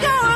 go.